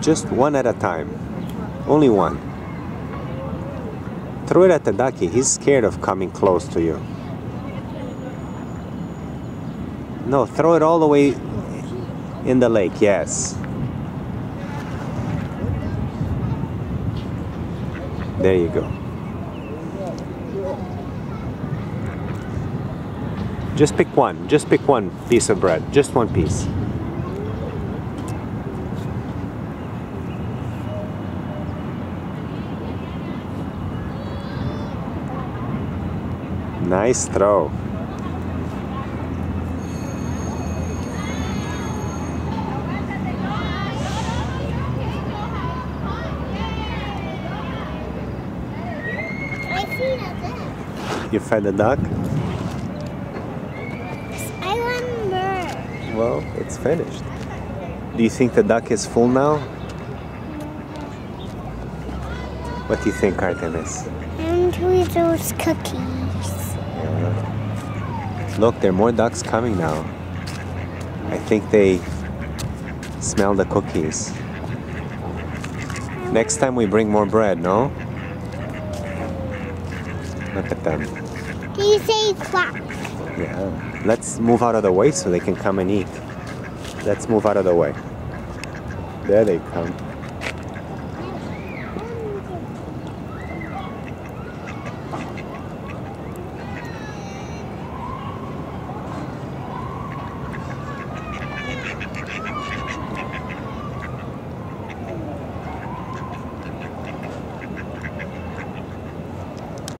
Just one at a time. Only one. Throw it at the ducky. He's scared of coming close to you. No, throw it all the way in the lake, yes. There you go. Just pick one. Just pick one piece of bread. Just one piece. Nice throw. I see the You find the duck? I remember. Well, it's finished. Do you think the duck is full now? What do you think, Artemis? And with those cookies. Look, there are more ducks coming now. I think they smell the cookies. Next time we bring more bread, no? Look at them. Do you say quack? Yeah. Let's move out of the way so they can come and eat. Let's move out of the way. There they come.